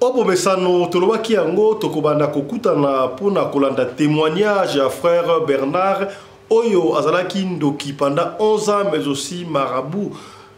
o bomesano tolobaki yango tokobanda kokutana mpo na kolanda témoignage ya frère bernard oyo azalaki ndoki pendant 11 ans mais aussi marabout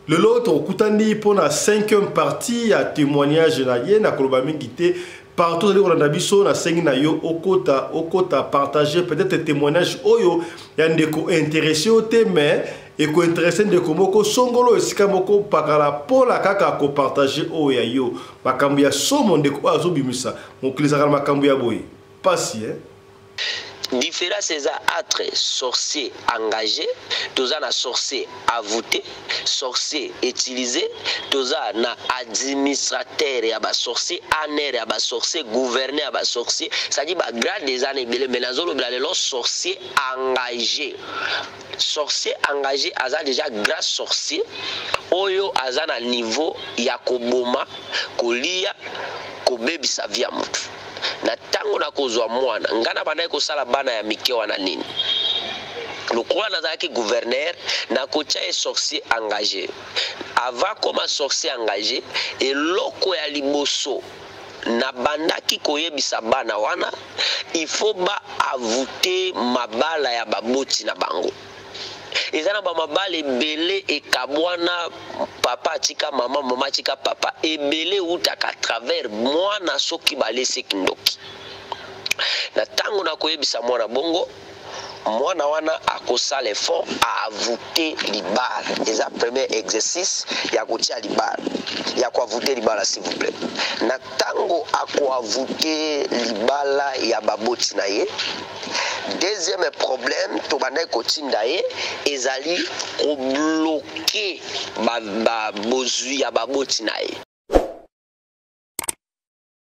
lelo tokutani mpo na 5e partie ya témoignage na ye na koloba mingi te partout ozali kolanda biso nasengi na yo okota okota partage peut-être témoignage oyo ya ndeko interesse yo te mais ekointeresse ndeko moko songolo esika moko pakala pola kaka kopartage oyo ya yo makambo ya somo ndeko oyo azobimisa mokili ezalaka na makambo ya boye mpasi e eh? différence eza entre sorcier engagé toza na sorcier avoute sorcier utilisé toza na administrateur ya basorcier aner ya basorcier gouverneur ya basorcier cestadire bagrade eza na ebele mai nazolobela lelo sorcier engagé sorcier engage aza deja grand sorcier oyo aza na niveau ya koboma kolia kobebisa via motu na ntango nakozwa mwana ngai nabandaki kosala bana ya mike wana nini lokola nazalaki guverner nakotya ye sorcier engage avant akoma sorcier engage eloko ya liboso nabandaki koyebisa bana wana il faut ba avoute mabala ya baboti na bango eza na bamabala ebele ekabwana papa atika mama mama atika papa ebele eutaka travers mwana soki balese kindoki na ntango na koyebisa mwana bongo mwana wana akosala effort aavoute libala eza premier exercice ya kotia libala ya koavoute libala s'il vous plaît na ntango akoavoute libala ya baboti na ye deuxième problème tobandaki kotinda ye ezali kobloke bozwi ya baboti na ye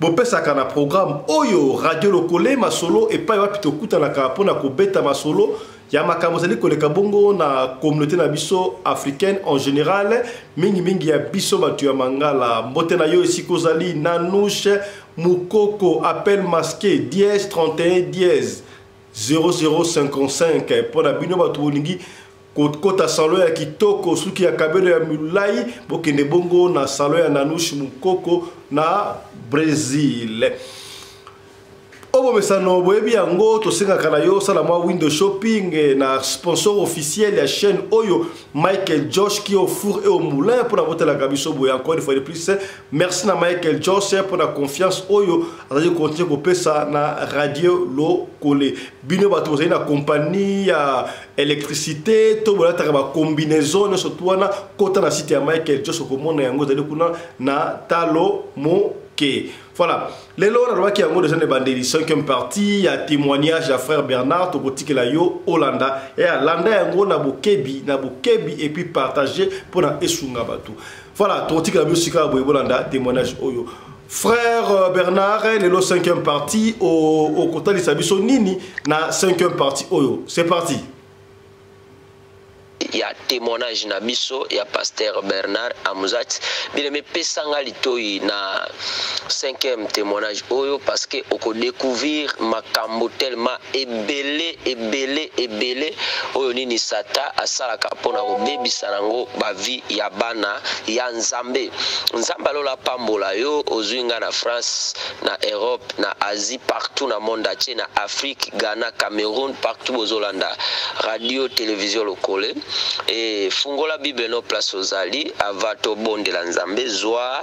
bopesaka na programme oyo radio lokole masolo epai wapi tokutanaka mpo na kobeta masolo ya makambo ezali koleka bongo na communauté na biso africaine en général mingimingi ya biso bato ya mangala mbote na yo esika ozali nanouche mukoko appel masqué dièse 31 dièse 0055 mpo na bino bato bolingi kokota salon ya kitoko suki ya kabelo ya milai bokende bongo na salon ya nanush mukoko na brésil oyo bomesano boyebi yango tosengaka na yo osala mwa window shopping eh, na sponsor officiel ya chaîne oyo michael josh ki au four et au moulin mpo na botalaka biso boye encore une fois de plus eh. merci na michael josh eh, mpo na confiance oyo azali continue kopesa na radio lokole bino bato bozali na kompani ya électricité to bolataka ba combinaison nyonso tu wana kota na site ya michael jos okomona yango ezali kuna na talo moke voilà lelo nalobaki yango deja na ebandeli 5e partie ya témoignage ya frère bernard tokotikela yo olanda ya landa yango na bokebi na bokebi epuis partage mpo na esunga bato voilà tokotikela bino sika boye bolanda témoignage oyo frère euh, bernard eh, lelo 5e partie okotalisa biso nini na 5e partie oyo c'est parti ya témoignage na biso ya pasteur bernard amuzat bien aimé pesanga litoyi na cinquième témoignage oyo parce que oko découvrir makambo tellement ebele ebele ebele oyo nini sata asalaka mpona kobebisa nango bavie ya bana ya nzambe nzambe alola apambola yo ozwi nga na france na europe na asie partout na monde atie na afrique ghana cameroun partout bozolanda radio télévision lokole e fungola bible no place ozali ava tobondela nzambe zwa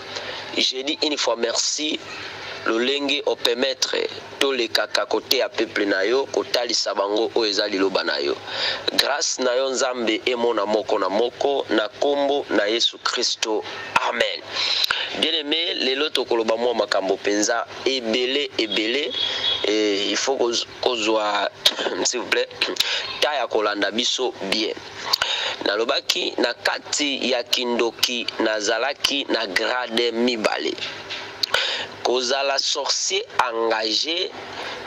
Je dis une fois merci lolenge o permettre tolekaka koteya peuple na yo kotalisa bango oyo eza liloba na yo grâce na yo nzambe emona moko na moko na nkombo na yesu kristo amen bien aimé lelo tokoloba mwa makambo mpenza ebele ebele e, il faut kozwa s'il vous plaît ta ya kolanda biso bien Nalobaki, na kati ya kindoki nazalaki na grade mibale. Kozala sorcier engage,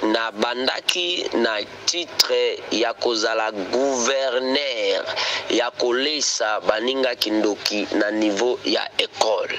nabandaki na titre ya kozala gouverneur ya kolesa baninga kindoki na niveau ya ecole.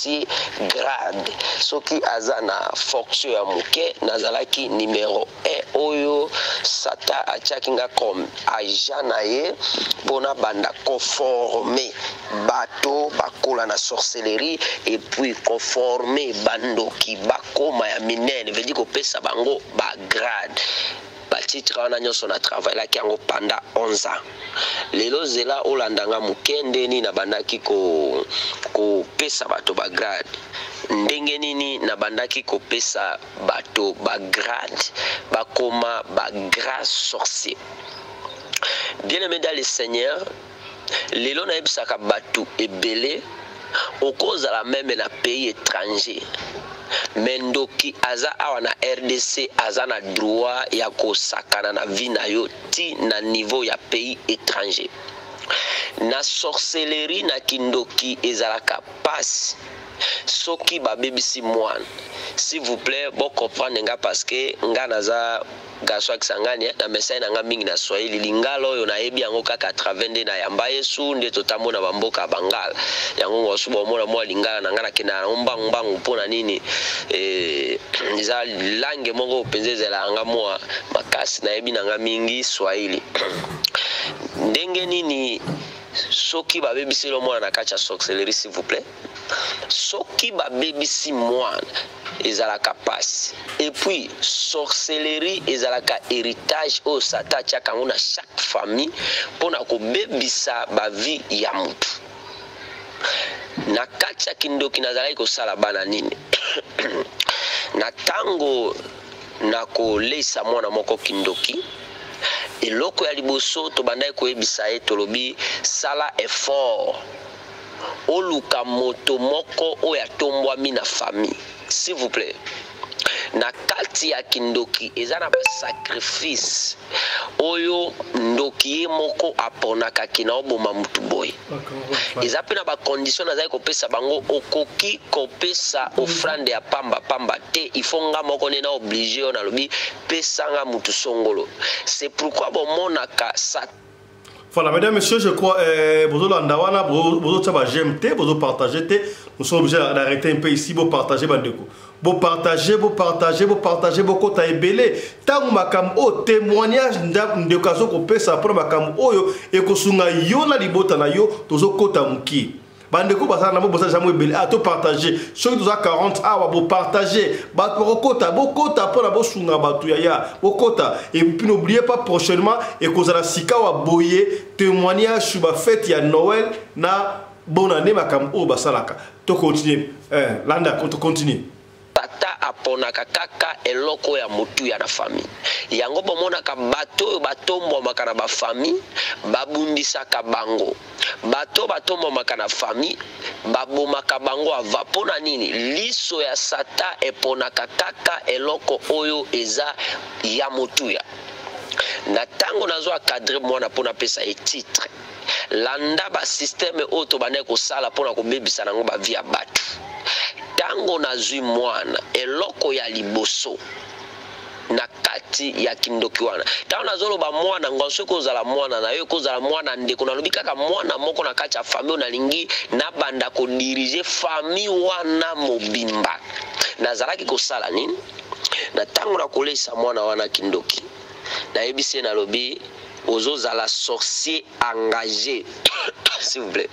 officier grade soki aza na fonction ya moke nazalaki numero 1 oyo sata atiaki nga comme agent na ye mpona banda koforme bato bakola na sorcellerie epuis koforme bandoki bakoma ya minene vedi kopesa bango bagrade batitre wana nyonso na travailaki yango panda 11 ans lelo zela olanda nga moke nde nini nabandaki kopesa ko bato bagrade ndenge nini nabandaki kopesa bato bagrade bakoma bagrade sorcier bien aimé dans le seigneur lelo nayebisaka bato ebele okozala meme na pays étranger me ndoki aza awa na rdc aza na droit ya kosakana na vie na yo ti na niveau ya pays étranger na sorcellerie na kindoki ezalaka pasi soki babebisi mwana s'il vous plaît bocomprendre nga parce que nga naza Garçon Kisangani eh, na message na nga mingi na Swahili, lingala oyo nayebi yango kaka à travers nde na yamba Yesu nde totambo na bamboka ya Bangal. Yango ngo suba omona mwa lingala na nga na kenda na mbangu mbangu mpo na nini eh, eza langue moko mpenza ezala yanga mwa makasi nayebi na nga mingi Swahili. ndenge nini soki babebiseli omwana na kati ya sorcellerie s'il vous plaît soki babebisi mwana ezalaka pasi epuis sorcellerie ezalaka heritage oyo satan atiaka yango na chaque famille mpo na kobebisa bavie ya motu na kati ya kindoki nazalaki kosala bana nini na ntango na koleisa mwana moko kindoki eloko ya liboso tobandaki koyebisa ye tolobi sala effort oluka moto moko oyo atombwami na famille s'il vous plaît na kati ya kindoki eza na basacrifice oyo ndoki ye moko aponaka kina oboma motu boye eza mpe na bacondition nazali kopesa bango okoki kopesa ofrande ya pamba pamba te ifo nga moko nde na oblige yo nalobi pesanga motu songolo c'est pourquoi bomonaka sat Voilà, mesdames, messieurs, je crois, euh, Bozo Landawana, Bozo Tchaba, j'aime, Bozo partager, nous sommes obligés d'arrêter un peu ici, Bozo partager, Bandeko. Bo partager, bo partager, bo partager, bo kota ebele. Tango makam o témoignage ndeko azo kopesa après makam oyo ekosunga yo na libota na yo tozo kota mukie. bandeko bazala na bo boza jambo ebele a ah, topartage soki toza 40 awa bopartage bato bakokota bokota mpona bosunga bato yaya bokota epuis n'oublie pas prochainement ekozala sikawa boye témoignage sur bafete ya noel na bonane makambo oyo basalaka tocontinue eh, landa tocontinue tata aponaka kaka eloko ya motuya na famille yango bomonaka bato oyo batombwamaka na bafamille babundisaka bango bato batombwamaka na famille babomaka bango ava mpo na nini liso ya sata eponaka kaka eloko oyo eza ya motuya na ntango nazwa cadre mwana mpo napesa ye titre landa ba systeme oyo tobandaki kosala mpo na kobebisa nango bavi ya bato ntango nazwi mwana eloko ya liboso na kati ya kindoki wana ntango nazoloba mwana yango soki ozala mwana na yo ekozala mwana ndeko nalobi kaka mwana moko na kati ya famille oyo nalingi nabanda kodirige famille wana mobimba nazalaki kosala nini na ntango na kolesa mwana wana kindoki nayebisi ye nalobi ozozala sorcier engagé s'il vous plaît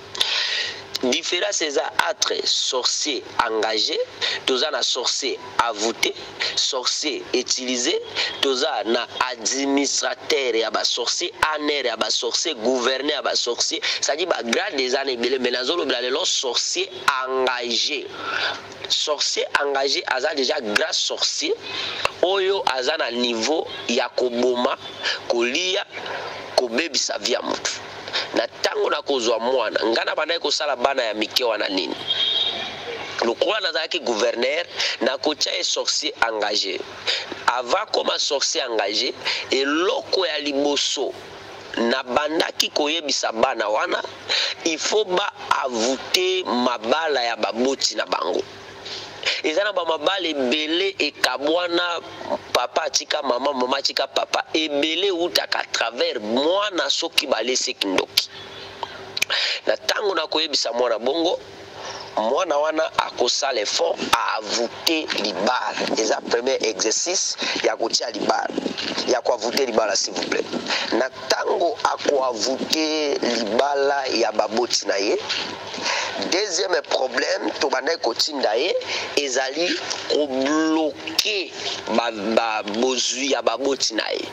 différence eza entre sorcier engagé toza na sorcier avoute sorcier utilisé toza na administrateur ya basorcier aner ya basorcier gouverneur ya basorcier cestadire bagrade eza na ebele mai nazolobela lelo sorcier engagé sorcier engage aza deja grand sorcier oyo aza na niveau ya koboma kolia kobebisa via motu na ntango nakozwa mwana ngai nabandaki kosala bana ya mike wana nini lokola nazalaki guverner nakotya ye sorcier engage avant akoma sorcier engage eloko ya liboso Nabandaki koyebisa bana wana il faut ba avoute mabala ya baboti na bango eza na bamabala ebele ekabwana papa atika mama mama atika papa ebele eutaka travers mwana soki balese kindoki na ntango na koyebisa mwana bongo mwana wana akosala effort aavoute libala eza premier exercice ya kotia libala ya koavoute libala s'il vous plaît na ntango akoavoute libala ya baboti na ye deuxième problème tobandaki kotinda ye ezali kobloke bozwi ya baboti na ye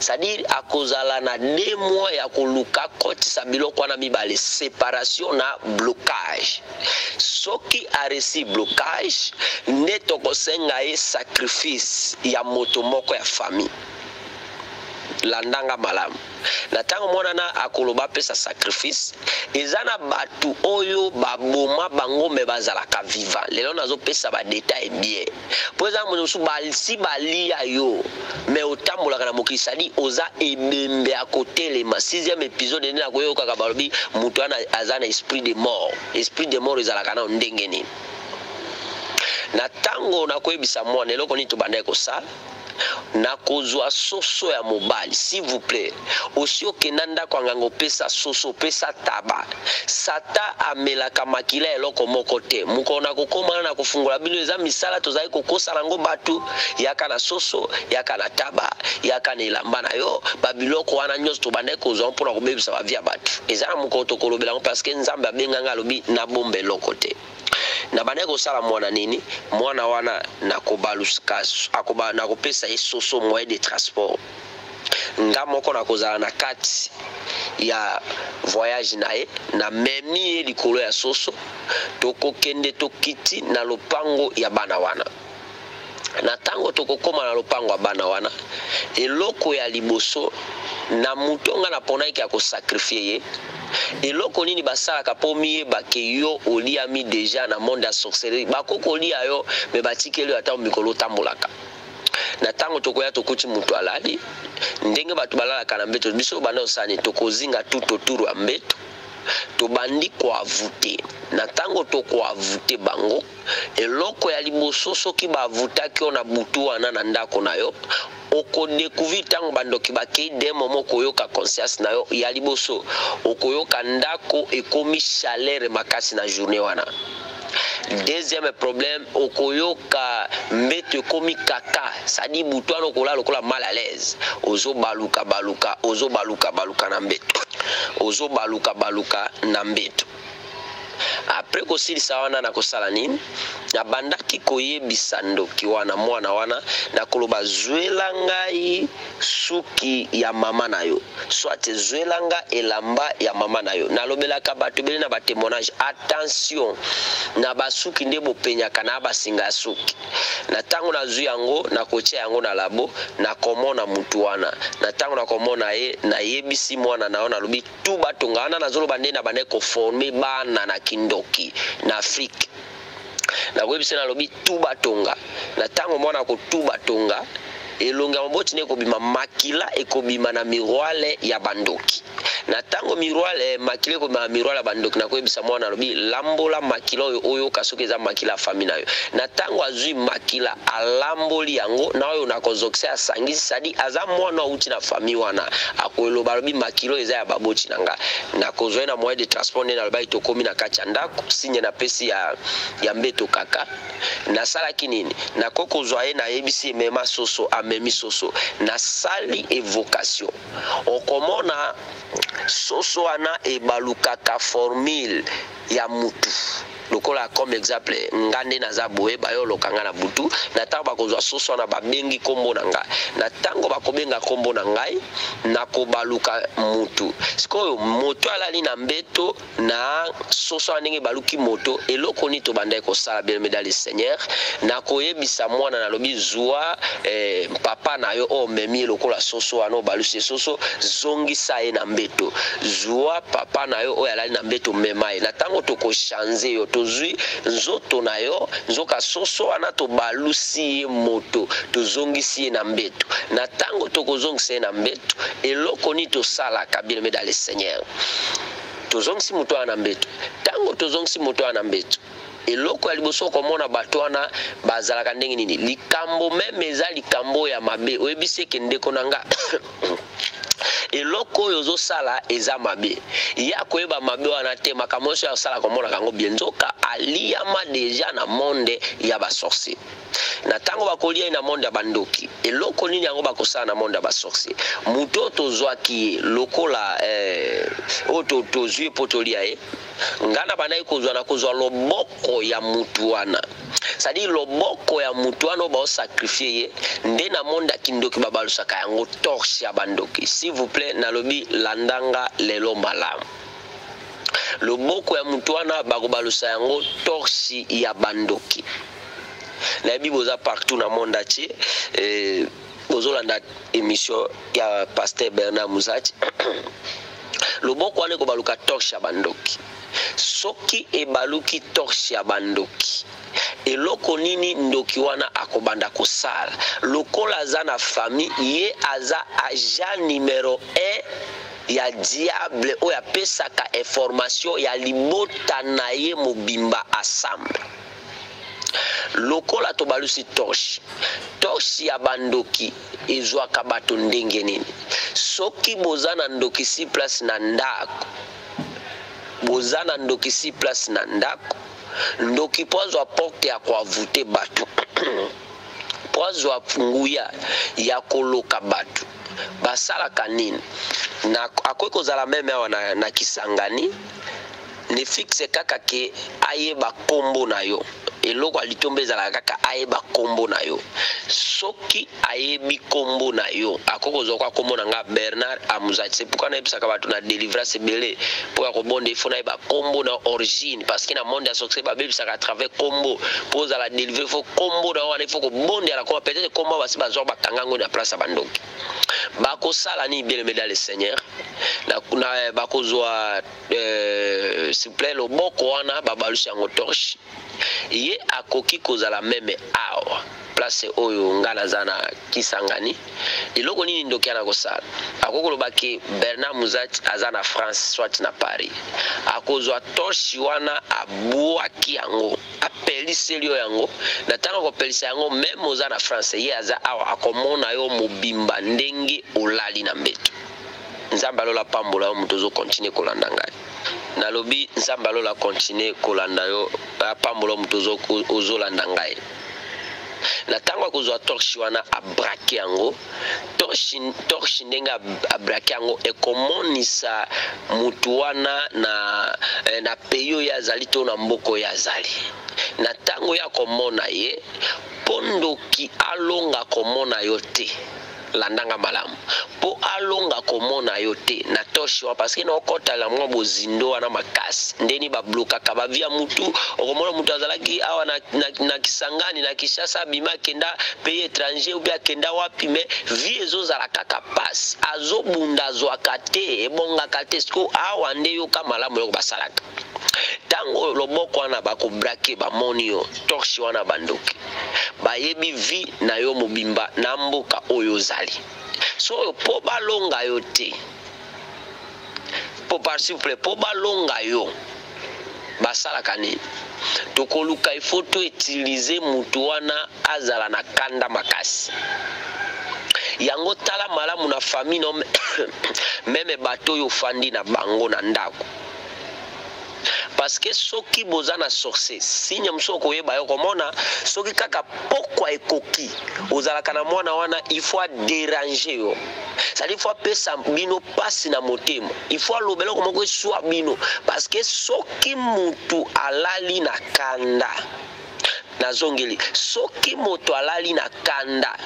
c'est-à-dire akozala na deux mois ya koluka kotisa biloko wana mibale séparation na blocage soki aresi blocage nde tokosenga ye sacrifice ya moto moko ya famille landanga malamu na ntango mwana na akoloba apesa sacrifice eza na bato oyo baboma bango me bazalaka vivant lelo nazopesa badetail bien po eza moto mosusu balsi balia yo me otambolaka na mokili sadi oza ebembe ya kotelema sixième épisode nde nakoyokaka balobi moto wana aza na esprit de mort esprit de mort ezalaka nao ndenge nini na ntango nakoyebisa mwana eloko nini tobandaki kosala nakozwa soso ya mobali s'il vous plaît osi okenda ndako ya nganga opesa soso opesa taba sata amelaka makila eloko moko te mokolo na kokomana na kofungola bino eza misala tozali kokosa nango bato yaka na soso yaka na taba yaka na elamba na yo babiloko wana nyonso tobandaki kozwa mpo na kobebisa bavi ya bato eza na mokolo tokolobela yango parceke nzambe abenga ngai alobi nabomba eloko te nabandaki kosala mwana nini mwana wana nakobaluska akoba nakopesa ye soso moyen de transport nga moko nakozala na kati ya voyage na ye namemi ye likolo ya soso tokokende tokiti na lopango ya bana wana na ntango tokokoma na lopango ya bana wana eloko ya liboso na moto ngai naponaki ya kosakrifie ye eloko nini basalaka mpo miyeba ke yo oliami deja na monde ya sorcellerie bakoki kolia yo me batikeli yo ata mikolo otambolaka na ntango tokoya tokuti moto alali ndenge bato balalaka na mbeto biso banda osani tokozinga tout autour ya mbeto tobandi koavute na ntango tokoavute bango Eloko ya liboso soki ba voutaki yo na butu wana na ndako na yo, oko decouvrir tango ba ndoki ba keyi d'un moment okoyoka conscience na yo ya liboso okoyoka ndako ekomi chaleur makasi na journee wana. Deuxième problème okoyoka mbeto ekomi kaka, sadi butu wana okola lokola mal à l'aise, ozo baluka baluka, ozo baluka baluka na mbeto, ozo baluka baluka na mbeto. apres kosilisa wana nakosala nini nabandaki koyebisa ndoki wana mwana wana nakoloba zwela ngai suki ya mama na yo soit zwela nga elamba ya mama na yo nalobelaka bato ebele na batemoignage attention na basuki nde bopenyaka na basinga ya suki na ntango nazwi yango nakotya yango na labo nakomona motu wana na ntango nakomona ye nayebisi mwana na yo nalobi tout ba tonga wana nazo loba nde na bande ko former bana na kindoki na Afrique na koyebisa na lobi tout ba tonga na tango mwana ko tout ba tonga elongi ya moboti nde ekobima makila ekobima na mirwale ya bandoki na ntango mirwale eh, makila ekobima na mirwale ya bandoki nakoyebisa mwana alobi lambola makila oyo oyoka soki eza makila ya fami na yo na ntango azwi makila alamboli yango na oyo na kozokisa asangisi sadi aza mwana auti na fami wana akoeloba alobi makilo eza ya baboti na nga nakozwa ye na moyen de transport nde nalobaki tokomi na kati ya ndako signe napesi ya, ya mbeto kaka nasalaki nini nako kozwa ye nayebisi emema soso amemi soso nasali evocation okomona soso wana ebalukaka formule ya mutu lokola comme exemple nga nde naza boye bayoloka nga na butu na ntango bakozwa soso wana babengi nkombo na ngai na ntango bakobenga nkombo na ngai nakobaluka mutu sikoyo moto alali na mbeto na soso wana ndenge baluki moto eloko nini tobandaki kosala bien meda le seigneur nakoyebisa mwana nalobi zwa eh, papa na yo oyo omemi ye lokola soso wana obalusi ye soso zongisa ye na mbeto Zua papa na yo oyo alali na mbeto mema ye. Na ntango tokoshanze yo, tozwi nzoto na yo, nzoka soso wana tobalusi ye moto, tozongisi ye na mbeto. Na ntango tokozongisa ye na mbeto, eloko nini tosalaka bien aimé dans le Seigneur? Tozongisi moto wana na mbeto. Ntango tozongisi moto wana na mbeto, eloko ya liboso okomona bato wana bazalaka ndenge nini likambo meme eza likambo ya mabe oyebisi eke ndeko na nga eloko oyo ozosala eza mabe ye akoyeba mabe wana te makambo nyonso asalaka omonaka yango bie nzoka aliyama deja na monde ya basorcier na ntango bakolia ye na monde ya bandoki eloko nini yango bakosala na monde ya basorcier moto oyo tozwaki ye lokola eh, oyo tozwi ye mpo tolia ye nga nabandaki kozwa na kozwa loboko ya mutu wana cestadire loboko ya mutu wana oyo baosakrifie ye nde na monde ya kindoki babalusaka yango torche ya bandoki s'il vous plaît nalobi landanga lelo malamu loboko ya mutu wana bakobalusa yango torche ya bandoki nayebi boza partout na monde atie eh, bozolanda emission ya pasteur bernard muzachi loboko wana ekobaluka torche ya bandoki soki ebaluki torche ya bandoki eloko nini ndoki wana akobanda kosala lokola aza na famille ye aza agent numero 1 ya diable oyo apesaka information ya libota na ye mobimba ensemble lokola tobalusi torche torche ya bandoki ezwaka bato ndenge nini soki boza na ndoki si place na ndako boza na ndoki si place na ndako ndoki mpo azwa porte ya koavoute bato mpo azwa nguya ya koloka bato basalaka nini akoki kozala meme awa na, na kisangani ne fixe kaka ke ayeba kombo na yo eloko ya litomba ezalaka kaka ayeba kombo na yo soki ayebi kombo na yo akoki kozwa kwa kombo na nga bernard amuzati se pourkui nayebisaka bato na délivrance ebele mpo ya kobonda ifo nayeba kombo na origine parce que na monde ya succès babebisaka à travers kombo mpo ozala délivre fo kombo na yo wana ifo kobondela koma peut-être kombo basi bazwa bakanga yango na place ya bandoki bakosala nini bien aimé dans le seigneur bakozwa Euh, souple loboko wana babalusi yango torche ye akoki kozala meme awa place oyo nga naza na kisangani eloko nini ndoki yana kosala akoki koloba ke bernard muzati aza na france soit na paris akozwa torche wana abwaki yango apeliseli yo yango na ntango akopelisa yango meme oza na france ye aza awa akomona yo mobimba ndenge olali na mbeto Nzambe ya lola apambola yo moto ozo continue kolanda ngai nalobi nzambe ya lola continue kolanda yo apambola yo moto ozolanda ngai na ntango akozwa torche wana abrake yango torche ndenge abrake yango ekomonisa motu wana na, eh, na peyi oyo azali to na mboko oyo azali na ntango ya komona ye mpo ndoki alonga komona yo te landa nga malamu mpo alonga komona yo te na toshe wana parceke na okotala mwa bozindo wana makasi ndeni bablokaka bavia mutu okomona motu azalaki awa na, na, na kisangani na kinshasa abima akenda pays étranger ubi akenda wapi me vie ezozala kaka mpasi azobunda azwaka te ebongaka te siko awa nde yoka malamu eloko basalaka ntango loboko wana bakobrake bamoni yo torche wana bandoki bayebi vie na yo mobimba na mboka oyo ozali sooyo mpo balonga yo te mpo par suple mpo balonga yo basalaka nini tokoluka ifo to utilize motu wana azala na kanda makasi yango tala malamu na famille no meme bato oyo ofandi na bango na ndako parce que soki boza na sorcier signe mosusu okoyeba yo komona soki kaka pokwa ekoki ozalaka na mwana wana il faut adérange yo sadi faut apesa bino mpasi na motema il faut aloba eloko moko eswa bino parce que soki mutu alali na kanda nazongeli soki moto alali na kanda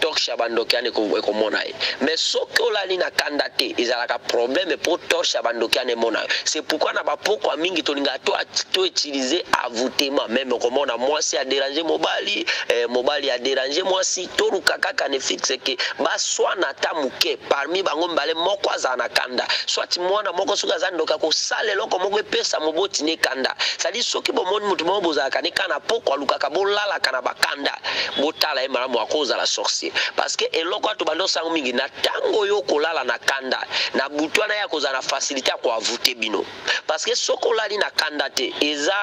torche ya bandoki wana ekomona ye mais soki olali na kanda te ezalaka problème mpo torche ya bandoki wana emona yo c'est pourquoi na bapokwa mingi tolingaka to utiliser avoutema meme okomona mwasi aderange mobali eh, mobali aderange mwasi Toluka kaka ne fixe que baswana ata moke parmi bango mbale moko azala na kanda soit mwana moko soki aza ndoki akosala eloko moko epesa moboti ne kanda cetadire soki bomoni moto moko bozalaka ne kaka na poko alukaka bolalaka na bakanda botala ye malamu akozala sorcier parce que eloko ato bando sango mingi na ntango oyo okolala na kanda na butu wana ye akozala na facilité ya koavoute bino parce que soki olali na kanda te eza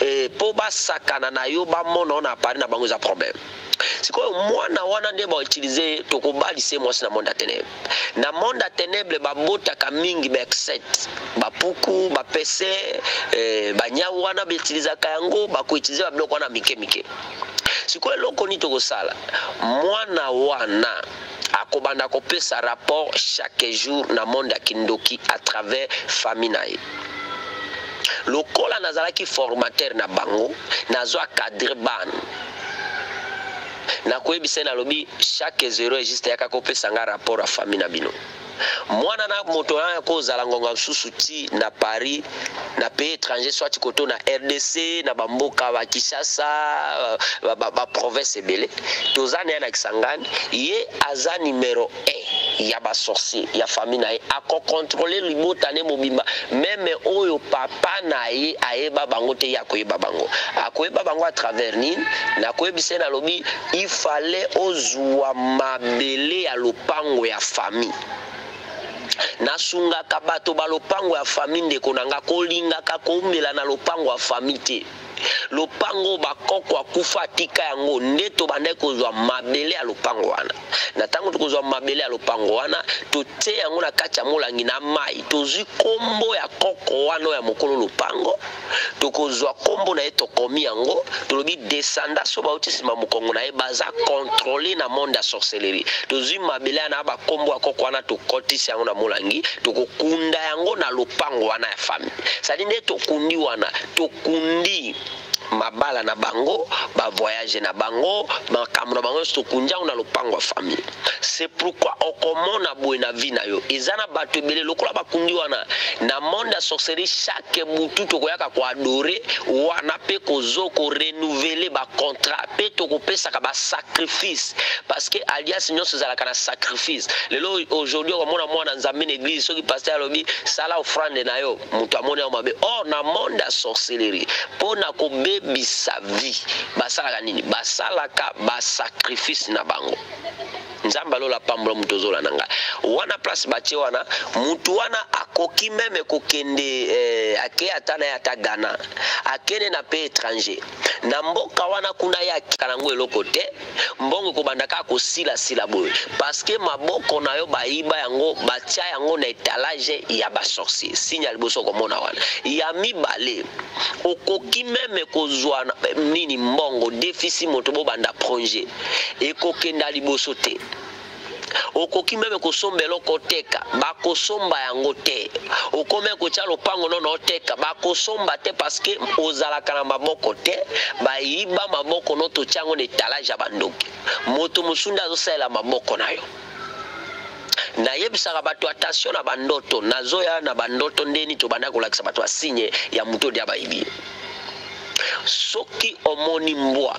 eh, po basakana na yo bamona ona apari na bango eza problème sikoyo mwana wana nde bautilize ye tokobali se mwasi na monde ya tenebre na monde ya tenebre babotaka mingi baexet bapuku bapese eh, banyau wana bautilizaka yango bakoutilize babiloko wana mike mike sikoyo eloko nini tokosala mwana wana akobanda kopesa rapport chaque jour na monde ya kindoki à travers famille na ye lokola nazalaki formateur na bango nazwa cadre bana nakoyebisa ye nalobi chaque zero est juste yaka kopesa nga rapport ya famille na bino mwana na moto wana kozala ngonga mosusu ti na paris na pays étranger soit koto na rdc na bamboka ba kinshasa baprovince ebele toza na ye na kisangani ye aza numero eh, ya ba sorcier ya famille na ye akocontrole libota ne mobimba meme oyo papa na ye ayeba bango te ye akoyeba bango akoyeba bango à travers nini nakoyebisa ye nalobi ifale ozwa mabele ya lopango ya famille nasungaka bato ba lopango ya famille ndeko na nga kolingaka koumela na lopango ya famille te lopango oyo bakoko akufa atika yango nde tobandaki kozwa mabele ya lopango wana na ntango tokozwa mabele ya lopango wana totie yango na kati ya molangi na mai tozwi nkombo ya koko wana ya mokolo lopango tokozwa nkombo na ye tokomi yango tolobi desanda so bauti nsima mokongo na ye baza kontrole na monde ya sorcellerie tozwi mabele yana bakombo ya koko wana tokotisi yango na molangi tokokunda yango na lopango wana ya famille sadi nde tokundi wana tokundi mabala na bango ba voyage na bango makambo na bango nyonso tokundi yango na lopango ya famille c'est pourquoi okomona boye na vie na yo eza na bato ebele lokola bakundi wana na monde ya sorcerie chaque butu tokoyaka koadore wana mpe kozo korenouvele bacontrat mpe tokopesaka basacrifice parce que alias nyonso ezalaka na sacrifice lelo aujourd'hui okomona mwana nzambe na eglise soki paster alobi sala ofrande na yo mutu amoni yango mabe or na monde ya sorcellerie mpo na kobebisa vie basalaka nini basalaka basacrifice na bango nzambe alola pambola moto ozola na ngai wana place batie wana motu wana akoki meme kokende eh, ake ata na ye ata ghana akende na pe étranger na mboka wana kuna ye akika nango eloko te Mbongo ekobanda kaka kosila sila boye parce que maboko na yo bayiba yango batia yango na etalage ya ba sorcier signe ya liboso okomona wana ya mibale okoki meme kozwa nini mbongo defisi moto bobanda projet ekokenda liboso te okoki meme kosomba eloko oteka bakosomba yango te okomi kotya lopango nono oteka bakosomba te parceke ozalaka na maboko te bayiba maboko no totya yango na etalage ya bandoki moto mosusu nde azosalela maboko na yo nayebisaka bato attention na bandoto nazoya na bandoto ndeni tobanda kolakisa bato ya signe ya moto odia bayibi soki omoni mbwa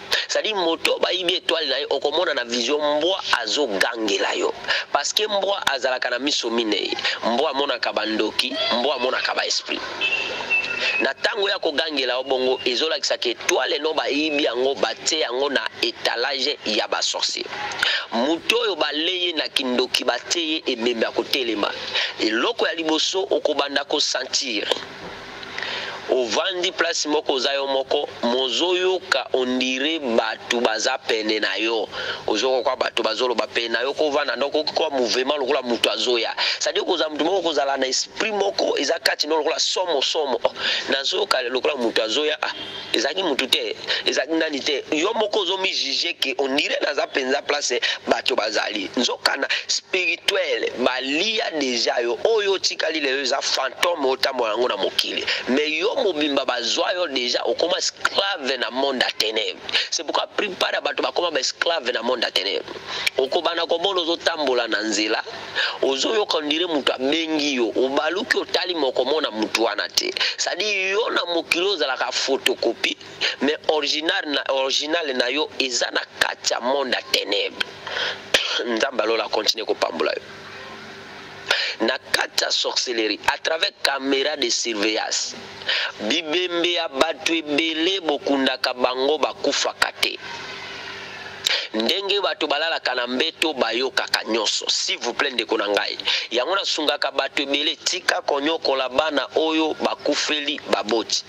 cestadire moto bayibi etoile na ye okomona na vision mbwa azogangela yo parceke mbwa azalaka na miso minei mbwa amonaka bandoki mbwa amonaka baesprit na ntango ya kogangela yo bongo ezolakisa ke etwale no bayibi yango batie yango na etalage ya basorcier moto oyo baleye na kindoki batie ye emembe ya kotelema eloko ya liboso okobanda kosentir ovandi place moko oza yo moko mozoyoka ondire bato baza pene na yo ozokokwa bato bazoloba pene na yo kovanda ndo okoki koa mouvement lokola moto azoya cestadire kozala moto moko kozala na esprit moko eza kati no lokola somo somo oh, nazoyoka lokola moto azoya ah, ezalaki mutu te ezalaki nani te yo moko ozomi juge ke ondire naza mpenza place bato bazali nzokana spirituel balia deja yo oyo otikali lelo eza fantome otambola yango na mokili me yo mobimba bazwa yo deja okoma esclave na monde ya tenebre c'est pourquoi pripart ya bato bakoma baesclave na monde ya tenebre okobanda komona ozotambola na nzela ozo yoka ondire mutu abengi yo obaluki otali moko mona mutu wana te sadi yo na mokili ozalaka photocopie mais original na, original na yo eza na kati ya monde ya tenebre nzambe alola akontinue kopambola yo na kati ya sorcellerie à travers camera de surveillance Bibembe ya bato ebele bokundaka bango bakufaka te. Ndenge bato balalaka na mbeto bayokaka nyonso. S'il vous plaît ndeko na ngai. Yango nasungaka bato ebele tika konyokola bana oyo bakufeli baboti.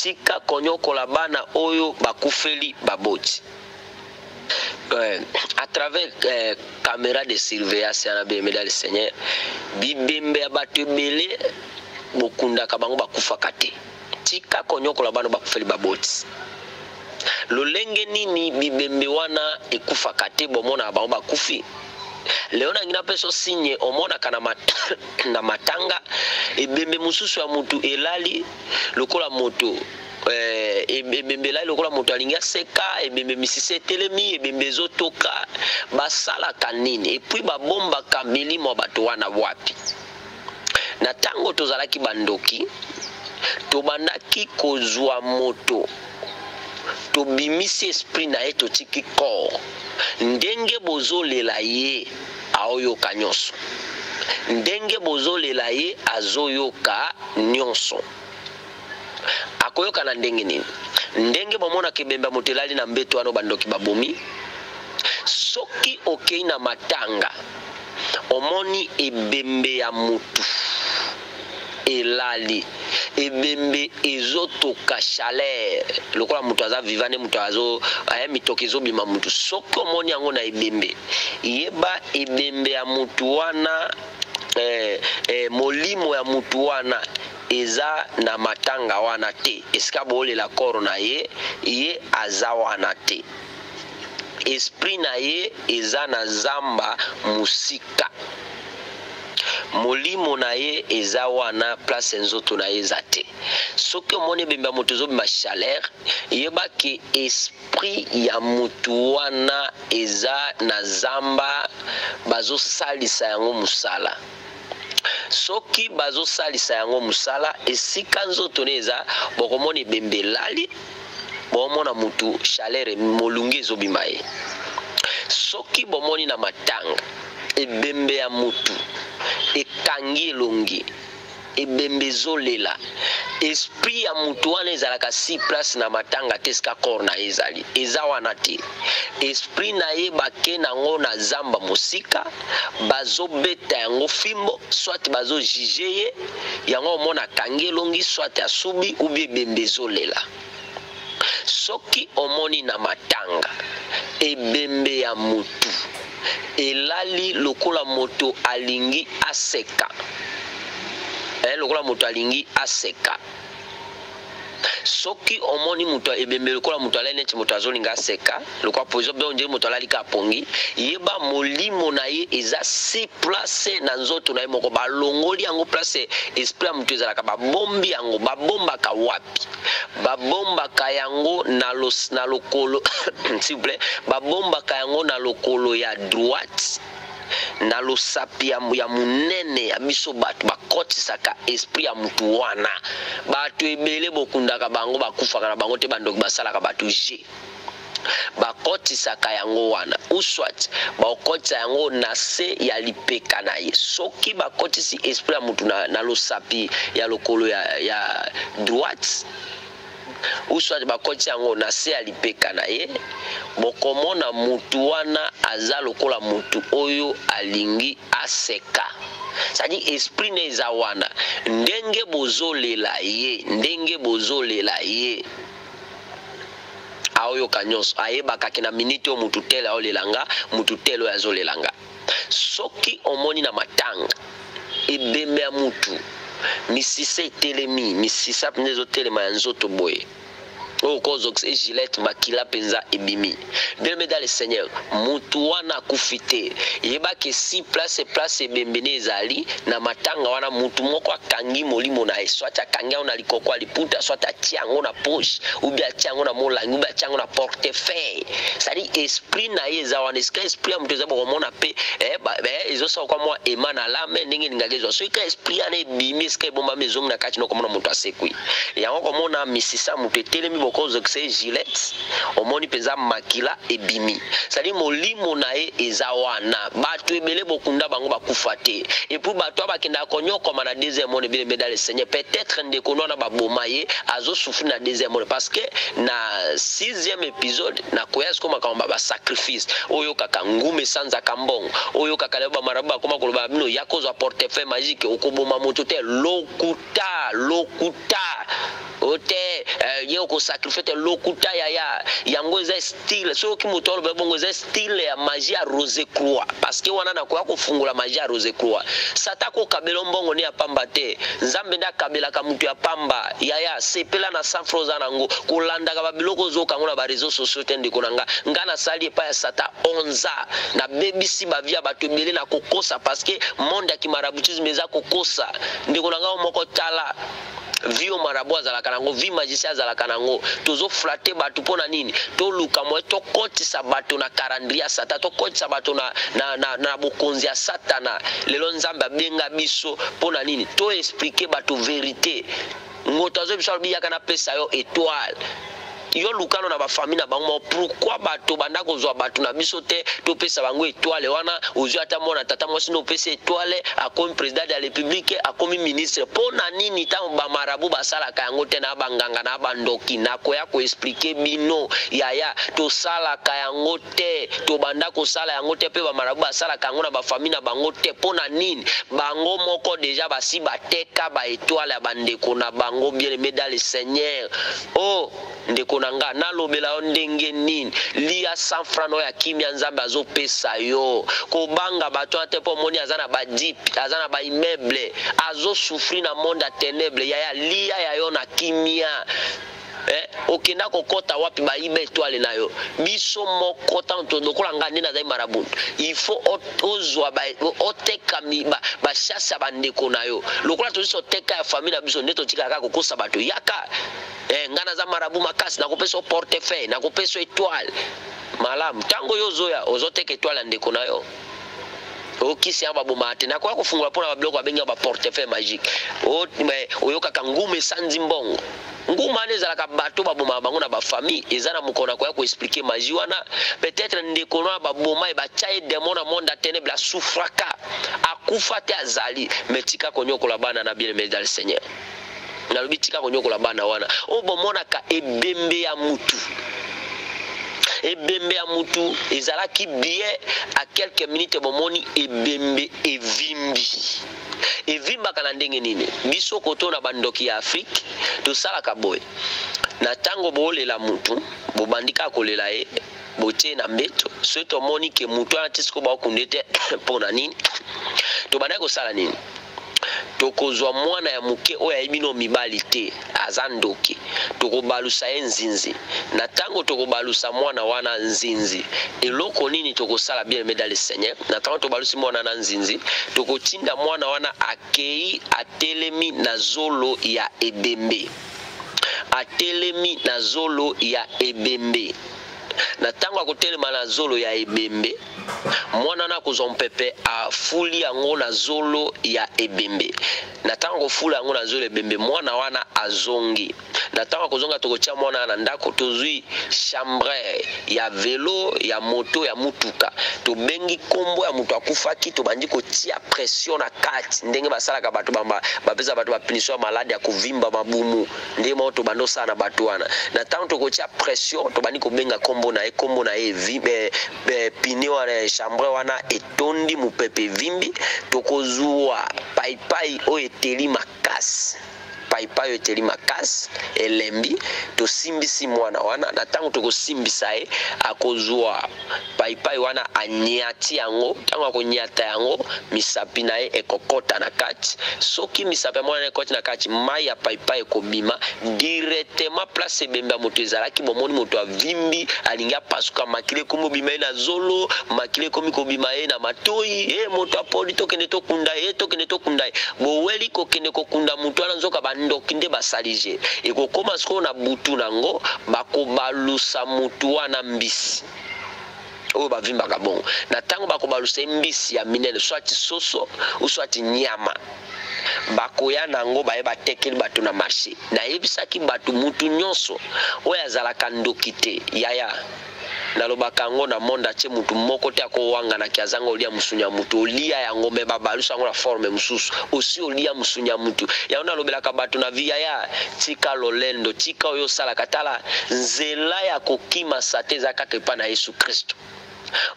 Tika konyokola bana oyo bakufeli baboti. euh, à travers euh, caméra de surveillance yana bemeda le seigneur bibembe ya bato ebele bokundaka bango bakufaka te tika konyokola bana bakufeli baboti lolenge nini bibembe wana ekufaka te bomonaka bango bakufi lelo nangi napeso signe omonaka na, mat na matanga ebembe mosusu ya motu elali lokola moto Eh, ebembe elai lokola moto alingi aseka ebembe misisa etelemi ebembe ezotoka basalaka nini epuis babombaka milimo ya bato wana wapi na ntango tozalaki bandoki tobandaki kozwa moto tobimisi esprit na ye totiki corps ndenge bozolela ye aoyoka nyonso ndenge bozolela ye azoyoka nyonso akoyokana ndenge nini ndenge bomonaka ebembe ya moto elali na mbeto wana bandoki babomi soki okei na matanga omoni ebembe ya motu elali ebembe ezotoka chaleur lokola moto aza viva nde moto azo aye eh, mitoki ezobima motu soki omoni yango na ebembe yeba ebembe ya motu wana eh, eh, molimo ya motu wana eza na matanga wana te esika bolela koro na ye ye aza wana te esprit na ye eza na zamba mosika molimo na ye eza wana place nzoto na ye eza te soki omoni ebembe ya moto ezobima chaleur yeba ke esprit ya motu wana eza na zamba bazosalisa yango mosala soki bazosalisa yango mosala esika nzoto ne eza bokomona ebembe elali bomona mutu chaleur molunge ezobima ye soki bomoni na matanga ebembe ya mutu ekangi elongi ebembe ezolela esprit ya mutu wana ezalaka si place na matanga te sika corps na ye ezali eza wana te esprit na ye bake nango na zamba mosika bazobeta yango fimbo soit bazojuge ye yango omona akangi elongi soit asubi ubi ebembe ezolela soki omoni na matanga ebembe ya motu elali lokola moto alingi aseka eh, lokola moto alingi aseka soki omoni moto ebembe lokola moto alali neti moto azolinga aseka Lokwa poison bien ondire moto alali ka pongi yeba molimo na ye eza si place na nzoto na ye moko balongoli yango place esprit ya moto ezalaka babombi yango babombaka wapi babombaka yango na, los, na lokolo siple babombaka yango na lokolo ya droite na losapi ya monene ya biso bato bakotisaka esprit ya motu wana bato ebele bokundaka bango bakufaka na bango te bandoki basalaka bato je bakotisaka yango wana uswat bakokotisa yango na se ya lipeka na ye soki bakotisi esprit ya motu na, na losapi ya lokolo ya, ya droite uswat bakotisi yango na se ya lipeka na ye bokomona motu wana aza lokola motu oyo alingi aseka sadi esprit ne eza wana ndenge bozolela ye ndenge bozolela ye aoyoka nyonso ayebaka ke na miniti oyo mutu tele aolela nga mutu tele oyo azolela nga soki omoni na matanga ebembe ya mutu misisa etelemi misisa mpenza ezotelema ya nzoto boye oyo oh, kozokisa egilete makila mpenza ebimi bien aimé dans le seigneur motu wana akufi te yebaki esi place place ebembene ezali na matanga wana motu moko akangi molimo na ye swati akangi yango na likoko Puta soit atia yango na poche ou bien atia yango na molangi ou bien atia yango na portefeuille. C'est-à-dire esprit na ye eza wana esika esprit ya moto eza bokomona mpe eh, eh, ezosala kwa mwa ema na lame ndenge elingaki ezwa soki ka esprit yana ebimi esika ebombami ezongi na kati nokomona moto asekwi yango komona misisa moto etelemi bokozokisa ye gilete omoni mpenza makila ebimi sali molimo na ye eza wana bato ebele bokunda bango bakufa te epuis bato oyo bakendaka konyokwama na deuxième monde ebele meda le seigneur peut-être ndeko no wana baboma ye azosufri na deuxième monde parce que na sixième épisode nakoya siko makambo ba basacrifice oyokaka ngume esanzaka mbongo oyokaka leo bamarabu bakoma koloba bino ya kozwa portefeuille magique okoboma moto te lokuta lokuta lokuta ote euh, ye okosakrifie te lokuta yaya yango eza style soki moto aloba bongo eza style ya magie ya rose croix parce que wana nakoya kofungola magie ya rose croix sata akokabela mbongo ne ya pamba te nzambe nde akabelaka moto ya pamba yaya sepela na sanfra oza nango kolandaka babiloko ozoka yango na bareseau sociau te ndeko na nga nga nasali epai ya sata onza nabebisi bavia bato ebele na kokosa parce que monde ya kimarabutisme eza kokosa ndeko na ngai moko tala vie oyo marabo azalaka nango vie magicien azalaka nango tozo flatte bato mpo na nini toluka moye tokotisa bato na calendrier ya satan tokotisa bato na, na, na, na bokonzi ya satana lelo nzambe abenga biso mpo na nini toexplike bato verite Ngoto azo bisa lobi yaka na pesa yo étoile. Yo lukano na ba famille na bango pourquoi bato banda kozwa bato na biso te topesa bango étoile wana ozwi ata mwana tata mwasi no opesa étoile akomi président de la république akomi ministre mpo na nini ntango bamarabu basalaka yango te na banganga na bandoki nakoya koexplike bino yaya tosalaka yango te tobanda kosala yango te mpe bamarabu basalaka yango na bafamille na bango te mpo na nini bango moko deja basi bateka baetoile ya bandeko na bango bien aime dans le seigneur o oh, ndeko na nga nalobela yo ndenge nini lia sans fran oyo ya kimia nzambe azopesa yo kobanga bato wana te mpo omoni aza na badip aza na baimmeuble azosouffrir na monde ya tenebre yaya lia ya yo na kimia eh, okenda kokɔta wapi bayiba etwale na yo biso moko ntango todokola ngai nde nazali marabuntu il faut ozwa oteka bashasi ya bandeko na yo lokola tozisi oteka ya famille na biso nde totikala kaka kokosa bato yaka eh, ngai naza marabu makasi nakopesa o portefeuille nakopesa etoile malamu ntango yo ozoya ozoteka etoile ya ndeko na yo okisi yango babomaka te nakoya kofungola mpo na babiloko babengaka baportefeuille magique oyokaka nguma esanzi mbongo nguma wana ezalaka bato babomaka bango na bafamille eza na mokolo nakoya koexplike magie wana peut-être ndeko wana baboma ye batya ye demon na monde ateneble asufraka akufa te azali me tika konyokola bana na bien aimé dans le seigneur nalobi tika konyokola bana wana oyo bomonaka ebembe ya mutu ebembe ya mutu ezalaki bien a quelques minutes bomoni ebembe evimbi evimbaka na ndenge nini biso koto na bandoki ya afrike tosalaka boye na ntango boolela mutu bobandi kaka kolela ye botie na mbeto soki tomoni ke mutu wana ti sikoyo baokunda ete mpo na nini tobandaki kosala nini tokozwa mwana ya moke oyo ayebi no mibali te aza ndoki tokobalusa ye nzinzi na ntango tokobalusa mwana wana nzinzi eloko nini tokosala bien aime dans le seigneur na ntango tobalusi mwana na nzinzi tokotinda mwana wana akei atelemi na zolo ya ebembe atelemi na zolo ya ebembe na ntango akotelema na zolo ya ebembe mwana wana akozwa mopepe afuli yango na zolo ya ebembe na ntango akofula yango na zolo ebembe mwana wana azongi na ntango akozonga tokotya mwana wana na ndako tozwi chambre ya velo ya moto ya motuka tobengi nkombo ya moto akufaki tobandi kotia pression na kati ndenge basalaka bato bapesa bato bapunition ya maladi ya kovimba mabumu ndenge moko tobandi osala na bato wana na ntango tokotya pression tobandi kobenga nkombo na ye nkombo na ye eh, Eh, pine wana ya chambre wana etondi mopepe evimbi tokozwa paipai oyo eteli makasi paipai oyo eteli makasi elembi tosimbisi mwana wana na ntango tokosimbisa ye akozwa paipai wana anyati yango ntango akonyata yango misapi na ye ekokota na kati soki misapi ya mwana ekoti na kati mai ya paipai ekobima directement place ebembe ya moto ezalaki bomoni moto avimbi alingi apasuka makila ekomi kobima ye na zolo makila ekomi kobima ye na matoi e moto apoli tokende tokunda ye tokende tokunda ye boweli kokende kokunda moto wana nzoka bandoki nde basalije ekokoma sikoyo na butu na yango bakobalusa motu wana mbisi oyo bavimbaka bongo na ntango bakobalusa ye mbisi ya minene swati soso uswati nyama bakoya na yango baye batekeli bato na marshe nayebisaki bato mutu nyonso oyo azalaka ndoki te yaya nalobaka yango na monde atie motu moko te akowanganaki azanga olia mosuni ya motu olia yango me babalusa yango na forme mosusu osi olia mosuni ya motu yango nalobelaka bato na vi yaya Tika lolendo, tika oyo osalaka. Tala, nzela ya kokima sate eza kaka epai na Yesu Kristo.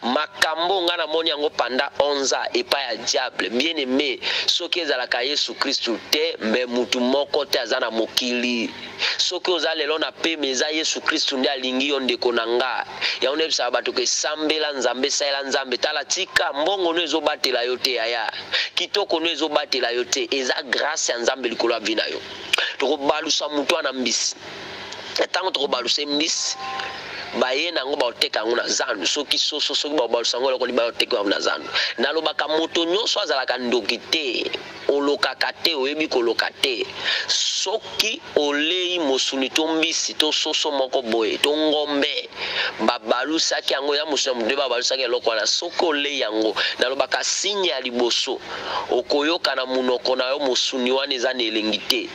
makambo ngai namoni yango panda 11 ans epai ya diable bien aime soki ezalaka yesu kristu te mbe motu moko te aza na mokili soki oza lelo na pema eza yesu kristu nde alingi yo ndeko na nga yango nayebisaka bato kesambela nzambe esalela nzambe tala tika mbongo no ezobatela yo te yaya kitoko no ezobatela yo te eza grâce ya nzambe likolo ya vi na yo tokobalusa moto wana mbisi ntango tokobalusa ye mbisi baye na yango baoteka yango na zandu soki soso soki baobalusa yango eloko libaya oteka yango na zandu nalobaka moto nyonso azalaka ndoki te olokaka te oyebi koloka te soki olei mosuni to mbisi to soso moko boye to ngombe babalusaki yango ya mosuni ya moto nde babalusaki eloko wana soki olei yango nalobaka signe ya liboso okoyoka na monoko na yo mosuni wana eza na elengi te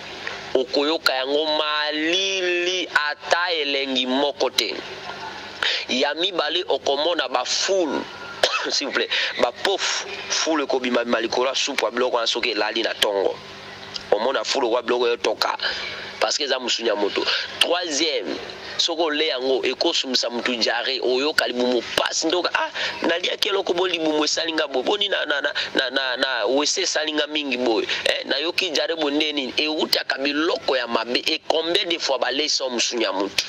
okoyoka yango malili ata elengi moko te ya mibale okomona bafulu s'il vous plaît bapofu fulu ekobimabima likolo ya supu ya biloko wana soki elali na ntongo omona fulu kwa biloko yo toka parce que eza musuni ya moto troisième soki olie yango ekosumisa motu jare oyoka libumu pasi ndoka ah naliaki eloko bo libumu esali nga boye boni na, na, na, na, na, na wese esali nga mingi boye eh, nayoki jare bonde nini eutaka biloko ya mabe e combien de fois balei so mosuni ya motu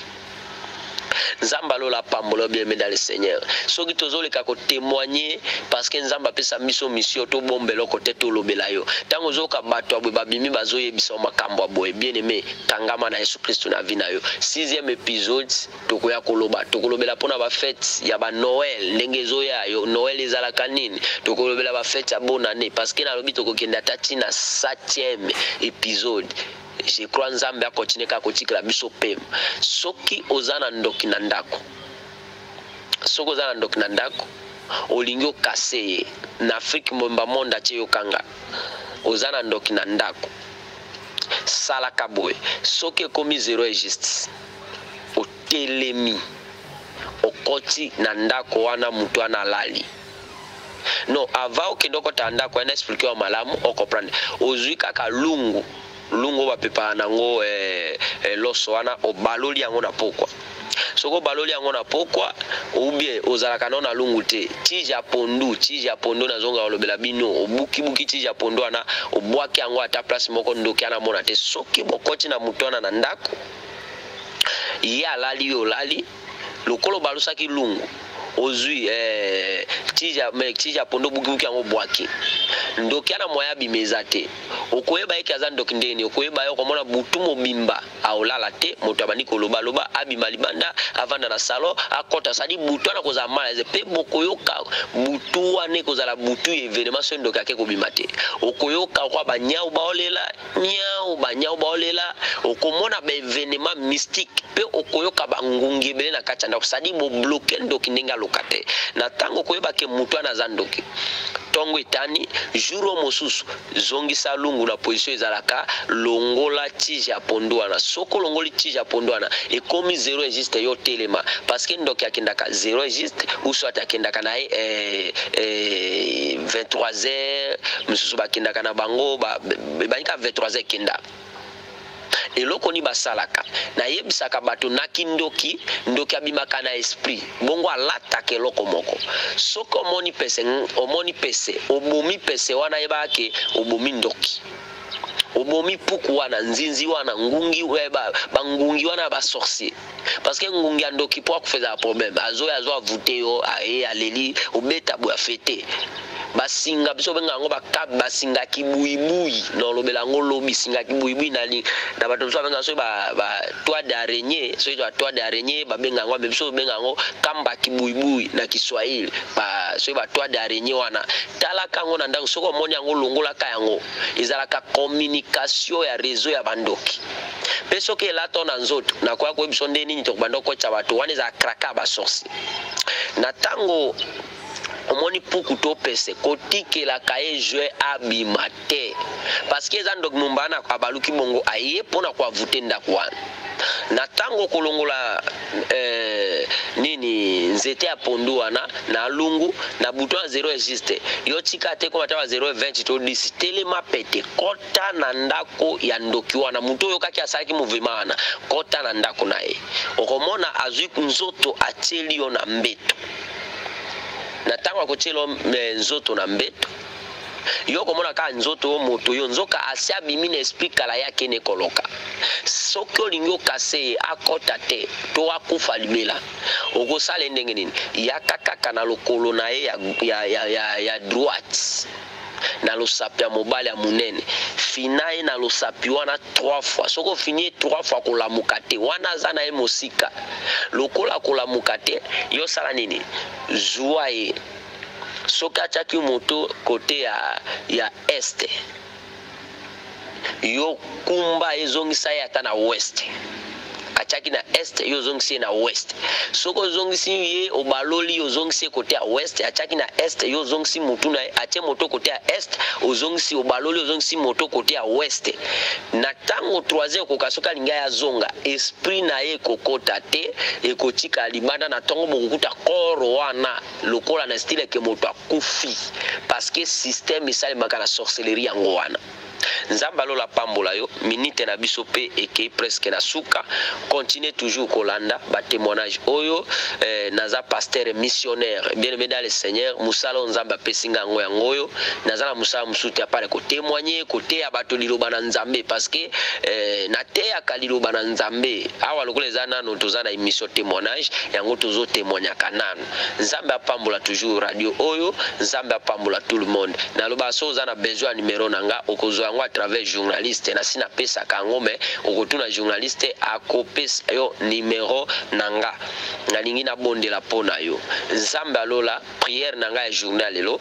nzambe alola apambola bien aimé dans le seigneur soki tozoleka kotémoigne parce que nzambe apesa biso mission tobomba eloko te tolobela yo ntango ozoyoka bato ya boye babimi bazoyebisa yo makambo ya boye bien aimé kangama na yesu kristu na vi na yo sixième épisode tokoya koloba tokolobela mpona bafete ya banoel ndenge ezoya yo noel ezalaka nini tokolobela bafete ya bonane parce que nalobi tokokende ata ntina septième épisode Je crois Nzambe a continuer kaka kotikela biso pe. Soki oza na ndoki na ndako. Soki oza na ndoki na ndako, olingi okase ye na Afrique momba monde atie yo kanga. Oza na ndoki na ndako. Salaka boye. Soki ekomi zero et juste, otelemi okoti na ndako wana moto wana alali. Non, avant okende okota ndako ya na explique yo malamu o comprendre. Ozwi kaka lungu, lungu bapepaka nango eh, eh, loso wana obaloli yango na pokwa. Soki obaloli yango na pokwa ou bien ozalaka nao na lungu te, tige ya pondu, tige ya pondu nazonga kolobela bino, obukibuki tige ya pondu wana obwaki yango ata place moko ndoki ana mona te. Soki bokoti na moto wana na ndako ye alali yo olali lokola obalusaki lungu ozwi eh, tija me tija pondo bukibuki yango bwaki ndoki ya na moya abima eza te okoyeba yeke aza ndoki ndenge nini okoyeba ye okomona butu mobimba aolala te moto abandi kolobaloba abima libanda avanda na salon akɔta sadi butu wana kozala mala eze mpe bokoyoka butu wana ekozala butu ya evenema soki ndoki ake kobima te okoyoka kwa banyau baolela Niawu ba niawu baolela, okomona ba evenements mystiques pe okoyoka ba ngungi ebele na kati ya ndako. Sadi bo bloquer ndoki ndenge aloka te. Na tango okoyeba ke mutu wana aza ndoki. Tongo etani, jour oyo mosusu zongisa lungu na position ezalaka, longola tige ya pondu wana. Soki olongoli tige ya pondu wana, ekomi zero et juste yo telema. Parce que ndoki akendaka zero et juste ou soit akendaka na ye eh, eh, 23 heures misusu bakendaka na bango banika 23 ekenda eloko ni basalaka nayebisaka bato naki ndoki ndoki abimaka na esprit bongo alataka eloko moko soki omoni pese omoni pese obomi pese wana yebaka ke obomi ndoki obomi puku wana nzinzi wana ngungi eh, bangungi wana basorcier parce que ngungi ya ndoki mpo akufa ezala problème azoya azo avoute yo aye aleli obeta boya fete basinga biso obenga yango bakabe basinga kibuibui na olobela yango lobi singa kibuibui nani na bato biso babenga soki batoi de araigne soki batoi de araigne babenga yango me biso obenga yango kamba kibuibui na kiswahili soki batoi de araigne wana talaka yango na ndako soki omoni yango olongolaka yango ezalaka communication ya réseau ya bandoki mpe soki elato na nzoto nakoya koyebi biso nde nini tokobanda kokotisa bato wana ezala kraka basorsi na ntango omoni puku to pese kotikelaka ye jue abima te parceke eza ndoki mombana abaluki bongo aye mpo na koavute ndako wana na ntango kolongola eh, nini nzete ya pondu wana na lungu na buton ya 0 juste yo tika te koma ta ba 0 20 to 10 telema pete cote kota na ndako ya ndoki wana moto oyokaki asalaki movema wana kota na ndako na ye okomona azwi nzoto atyeli yo na mbeto na ntango akotyeli yo eh, nzoto na mbeto yo okomona kaka nzoto yo moto yo nzoka asi abimi na esprit kala ye akende koloka soki olingi okase ye akɔta te to akufa libela okosala ye ndenge nini yaka kaka na lokolo na ye ya, ya, ya, ya, ya droite na losapi ya mobali ya monene fina ye na losapi wana 3 fois soki ofini ye 3 fois kolamuka te wana aza na ye mosika lokola kolamuka te yo sala nini zua ye soki atyaki moto kote ya, ya este yo kumba ezongisa ye ata na west atiaki na est yo ozongisi ye na west soki ozongisi ye obaloli ozongisi ye kote ya west atiaki na est yo ozongisi motu na ye atie moto kote ya est ozongisi obaloli ozongisi moto kote ya west na ntango 3 ekoka soki alingi ye azonga esprit na ye ekokota te ekotika libanda na ntongo bokokuta koro wana lokola na style ke moto akufi parce que système esalemaka na sorcellerie yango wana nzambe alola apambola yo minite na biso mpe ekei preske na suka continue toujours kolanda batémoignage oyo eh, naza pasteur missionnaire bien aimé dans le seigneur mosala oyo nzambe apesi nga yango yango oyo naza na mosala mosusu te apare kotémoigne koteya bato liloba na nzambe parce que eh, nateyaka liloba na nzambe awa lokola eza nano toza na émission témoignage yango tozotémoignaka nano Nzambe apambola toujours radio oyo Nzambe apambola tout le monde nalobaka soki oza na besoin ya numero na nga okozwa yango à travers journaliste nasi napesaka yango mais okotuna journaliste akopesa yo numero na nga nalingi nabondela mpo na yo Nzambe alola prière na nga ya journée ya lelo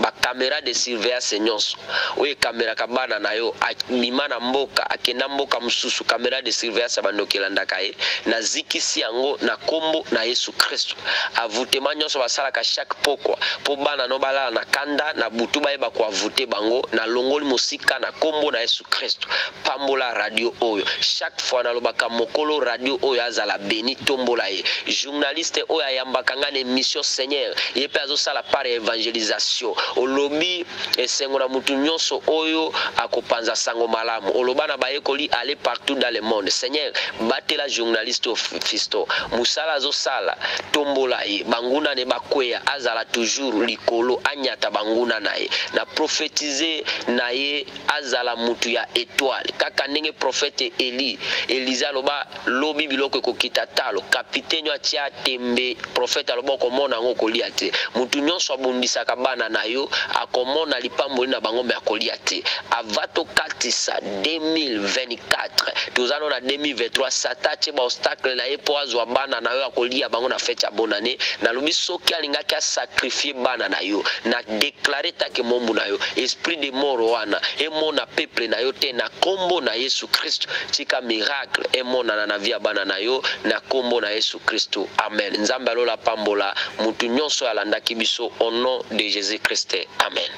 ba camera de surveillance nyonso oyo ekameraka bana na yo abima na mboka akenda mboka mosusu camera de surveillance ya bandoki elandaka ye nazikisi yango na nkombo na yesu kristo avutema nyonso basalaka chaque pokwa mpo bana no balala na kanda na butu bayeba koavute bango nalongoli mosika na nkombo na yesu kristo pambola radio oyo chaque fois nalobaka mokolo radio oyo azala beni tombola ye journaliste oyo ayambaka ngai na émission seigneur ye mpe azosala part ya evangelisation olobi esengo na motu nyonso oyo akopanza sango malamu oloba na bayekoli aller partout dans le monde seigneur batela journaliste oyo fisto mosala azosala tombola ye banguna ne bakweya azala toujours likolo anyata banguna na ye na prophétise na ye azala mutu ya etoile kaka ndenge prophète Eli Eliza aloba lobi biloko ekokita talo kapiteni atia tembe prophète aloba okomona yango okolia te mutu nyonso abundisaka bana na yo akomona lipamboli na bango me akolia te ava tokatisa 2024 toza no na 2023 sata atie baobstacle na ye mpo azwa bana na yo akolia bango na fete ya bonane nalobi soki soki alingaki asakrifie bana na yo na deklare take mombu na yo esprit de mort wana emona peuple na yo te na kombo na yesu kristo tika miracle emonana na vie ya bana na yo na kombo na yesu kristo amen nzambe alola apambola motu nyonso oyo alandaki biso au nom de jésus christ amen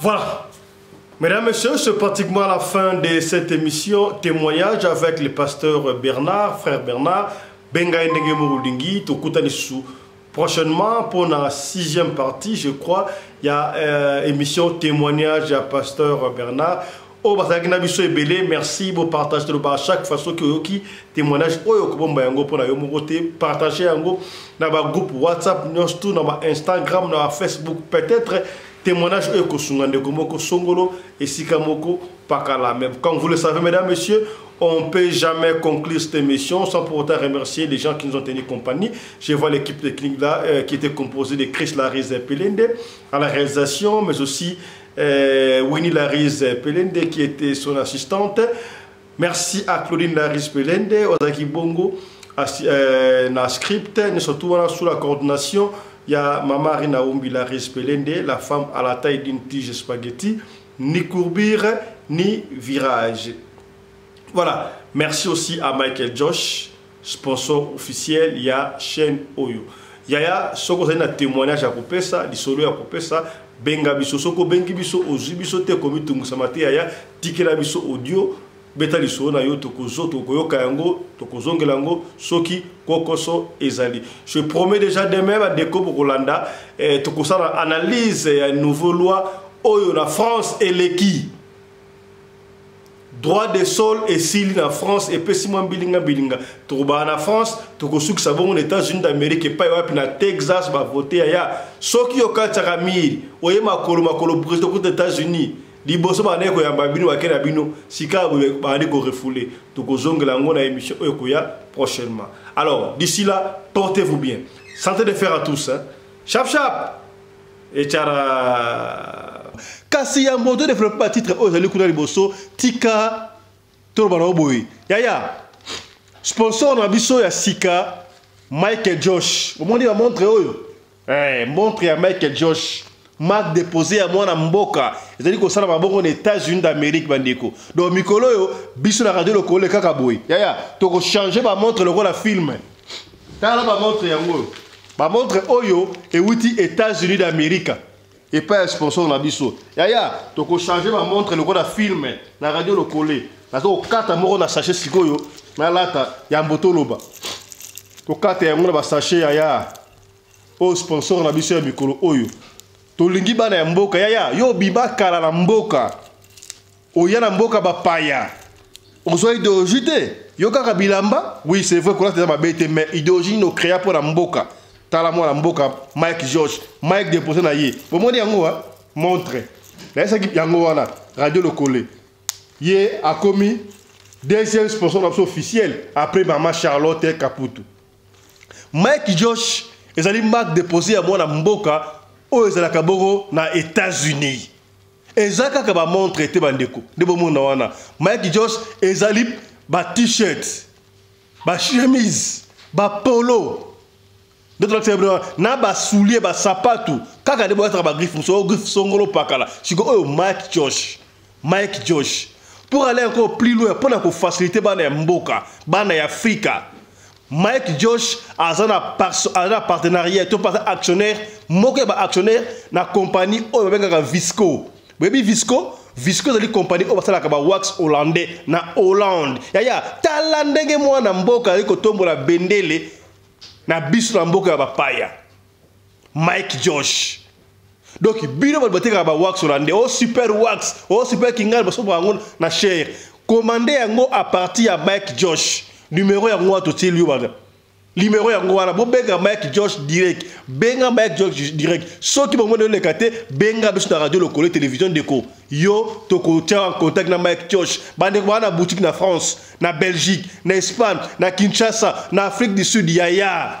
voilà Mesdames, Messieurs, c'est pratiquement la fin de cette émission témoignage avec le pasteur Bernard, frère Bernard. Benga Endenge Mouroudingi, Tokuta Nissou. Prochainement, pour la sixième partie, je crois, il y a euh, émission témoignage à pasteur Bernard. Oh, bah, biso ebele, merci, bon partage de à chaque façon que yoki témoignage oyo kobomba yango pour la yomogote, partager yango dans ma groupe WhatsApp, tout dans ma Instagram, dans ma Facebook, peut-être témoignage vous oh, avez ndeko et songolo esika moko la même. comme vous le savez mesdames messieurs On ne peut jamais conclure cette émission sans pour autant remercier les gens qui nous ont tenu compagnie. Je vois l'équipe technique là euh, qui était composée de Chris et Pelende à la réalisation, mais aussi euh, Winnie Larise Pelende qui était son assistante. merci à claudine laris pelende ozalaki bongo euh, na script ni surtout wana sous la coordination ya mama rina ombi laris pelende la femme à la taille d'une tige spaghetti ni courbir ni virage voilà merci aussi à michael josh sponsor officiel ya chaîne oyo yaya soki ozali na témoignage ya kopesa lisolo ya kopesa benga biso soki obengi biso ozwi biso te komitungisama te yaya tikela biso audio beta lisolo na yo tokoyoka yango tokozongela yango soki kokoso ezali je promets déjà demain badeko bokolanda eh, tokosala analyse ya nouveau loi oyo na france eleki droit de sol esili na france epesi mwa mbilinga mbilinga tokobaa na france tokosukisa bongo na états-unis d'amérique epai wapi na texas bavote yaya soki okataka mire oye makolo makolo brise okuta états-unis liboso bandaki koyamba bino bake na bino sikawa bandi korefoule tokozongela yango na émission oyo ekoya prochainement alors d'ici là portez vous bien santé de faire à tous hein? chap chap echara kasi ya moto developpe ba titre oyo ezali kuna liboso tika toloba na oboye yaya sponsor na biso ya sika michael josh omoni ba montre oyo eh, montre ya michael josh marque dépose ya mwana mboka ezali kosala mabongo na états-unis d'amérique bandeko donc mikolo oyo biso na radio lokole kaka boye yaya tokochange bamontre lokola filme tala ba montre yango oyo ba montre oyo ewuti États-Unis d'Amérique epai ya sponsor na biso yaya tokochange ba montre lokola film na radio lokole naza kokata moko na sachet sikoyo nalata yambo toloba tokata yango na basachet yaya oyo sponsor na biso ya mikolo oyo tolingi bana ya mboka yaya yo obima kala na mboka oya na mboka bapaya ozwa ideologie te yo kaka bilamba oui c'est vrai kolata eza mabe te mais ideologie nini ocrea mpo na mboka tala mwana mboka mike george mike depose na ye bomoni yango wa montre nayesaki yango wana radio lokole ye akomi deuxième sponsor na biso officiel après mama charlotte kaputu mike george ezali marque depose ya mwana mboka oyo ezalaka bongo na états-unis eza kaka ba montre te bandeko nde bomona wana mike josh ezali ba t-shirt ba chemise ba polo nde tolakisa bino na basulie basapatu kaka nde boyataka bagriffe mosusu oyo griffe songolo pakala siko oyo mike josh mike josh pour aller encore plus loin mpo na kofacilite bana ya mboka bana ya afrika Mike Josh aza na aza partenariat to pas actionnaire moko ya ba actionnaire na compagnie oyo babengaka Visco boyebi Visco Visco ezali compagnie oyo basalaka ba wax hollandais na Hollande yaya tala ndenge mwana mboka azali kotombola bendele na biso na mboka ya bapaya mike josh donc bino bato batekaka bawax hollandais o oh, super wax o oh, super kingal basombaka yango na chere komande yango a partir ya mike josh numero yango wana totieli yo bana limero yango wana bobenga mike george direct benga mike george direct soki bomoni oleka te benga biso na radio lokolo télévision ndeko yo tokotya en contact na mike george bandeko baa na boutique na france na belgique na espagne na kinshasa na afrique du sud yaya